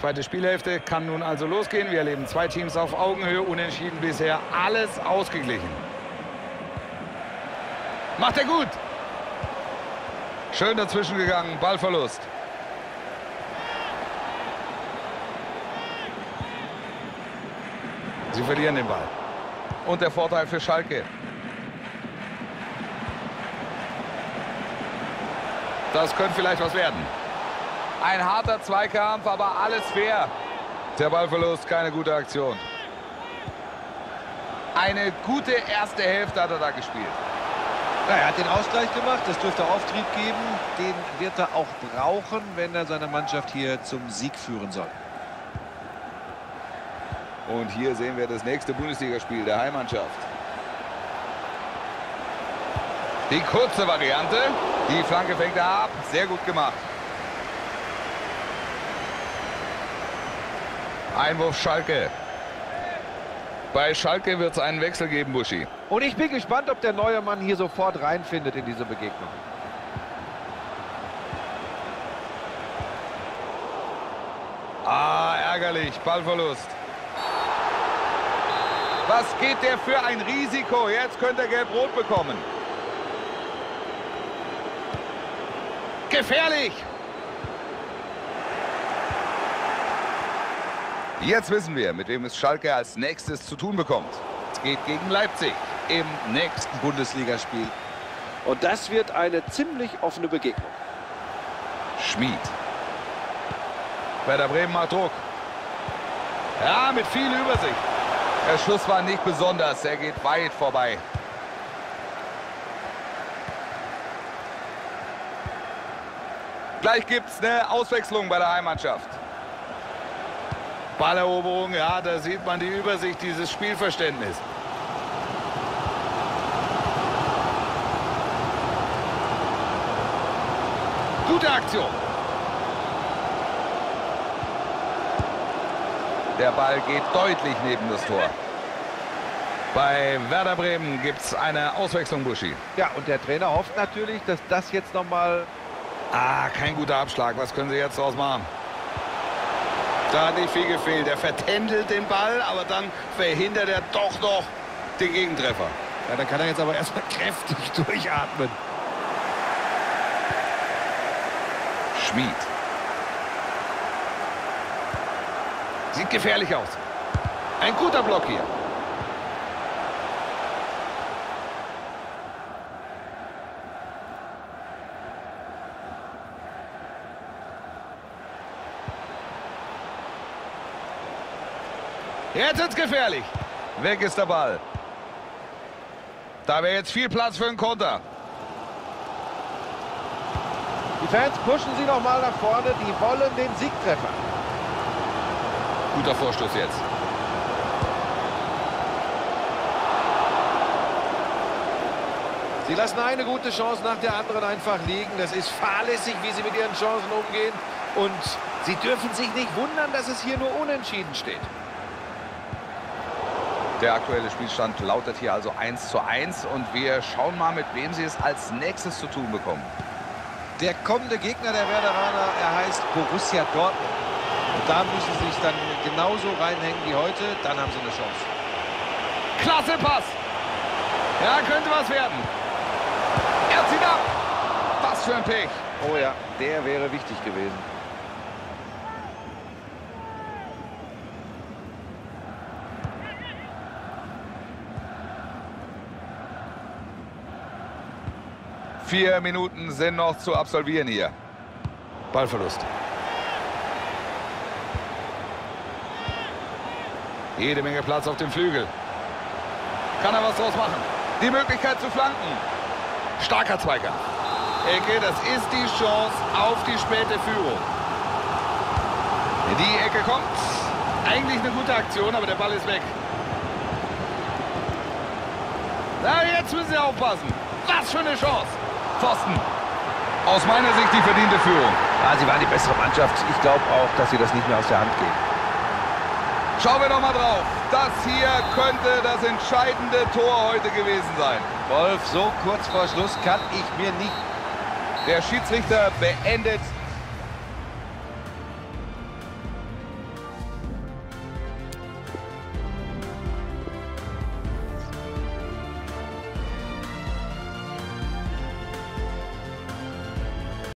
Zweite Spielhälfte kann nun also losgehen. Wir erleben zwei Teams auf Augenhöhe, unentschieden bisher, alles ausgeglichen. Macht er gut. Schön dazwischen gegangen, Ballverlust. Sie verlieren den Ball. Und der Vorteil für Schalke. Das könnte vielleicht was werden. Ein harter Zweikampf, aber alles fair. Der Ballverlust, keine gute Aktion. Eine gute erste Hälfte hat er da gespielt. Ja, er hat den Ausgleich gemacht, das dürfte Auftrieb geben. Den wird er auch brauchen, wenn er seine Mannschaft hier zum Sieg führen soll. Und hier sehen wir das nächste Bundesligaspiel der Heimmannschaft. Die kurze Variante. Die Flanke fängt er ab. Sehr gut gemacht. Einwurf Schalke. Bei Schalke wird es einen Wechsel geben, Buschi. Und ich bin gespannt, ob der neue Mann hier sofort reinfindet in diese Begegnung. Ah, ärgerlich. Ballverlust. Was geht der für ein Risiko? Jetzt könnte er gelb-rot bekommen. Gefährlich! Jetzt wissen wir, mit wem es Schalke als nächstes zu tun bekommt. Es geht gegen Leipzig im nächsten Bundesligaspiel. Und das wird eine ziemlich offene Begegnung. Schmied. Werder Bremen macht Druck. Ja, mit viel Übersicht. Der Schuss war nicht besonders, er geht weit vorbei. Gleich gibt es eine Auswechslung bei der Heimmannschaft. Balleroberung, ja, da sieht man die Übersicht, dieses Spielverständnis. Gute Aktion. Der Ball geht deutlich neben das Tor. Bei Werder Bremen gibt es eine Auswechslung, Buschi. Ja, und der Trainer hofft natürlich, dass das jetzt nochmal... Ah, kein guter Abschlag. Was können Sie jetzt daraus machen? Da hat nicht viel gefehlt. Er vertändelt den Ball, aber dann verhindert er doch noch den Gegentreffer. Ja, dann kann er jetzt aber erstmal kräftig durchatmen. Schmied. Sieht gefährlich aus. Ein guter Block hier. Jetzt ist gefährlich. Weg ist der Ball. Da wäre jetzt viel Platz für einen Konter. Die Fans pushen sie noch mal nach vorne. Die wollen den Siegtreffer. Guter Vorstoß jetzt. Sie lassen eine gute Chance nach der anderen einfach liegen. Das ist fahrlässig, wie sie mit ihren Chancen umgehen. Und sie dürfen sich nicht wundern, dass es hier nur unentschieden steht. Der aktuelle Spielstand lautet hier also 1 zu 1 und wir schauen mal, mit wem sie es als nächstes zu tun bekommen. Der kommende Gegner der Werderaner, er heißt Borussia Dortmund. Und da müssen sie sich dann genauso reinhängen wie heute, dann haben sie eine Chance. Klasse Pass! Ja, könnte was werden. Er zieht ab! Was für ein Pech! Oh ja, der wäre wichtig gewesen. Vier Minuten sind noch zu absolvieren hier. Ballverlust. Jede Menge Platz auf dem Flügel. Kann er was draus machen? Die Möglichkeit zu flanken. Starker Zweikampf. Ecke, das ist die Chance auf die späte Führung. Die Ecke kommt. Eigentlich eine gute Aktion, aber der Ball ist weg. Na, jetzt müssen Sie aufpassen. Was für eine Chance. Pfosten. Aus meiner Sicht die verdiente Führung. Ja, sie waren die bessere Mannschaft. Ich glaube auch, dass sie das nicht mehr aus der Hand geben. Schauen wir doch mal drauf. Das hier könnte das entscheidende Tor heute gewesen sein. Wolf, so kurz vor Schluss kann ich mir nicht... Der Schiedsrichter beendet